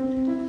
si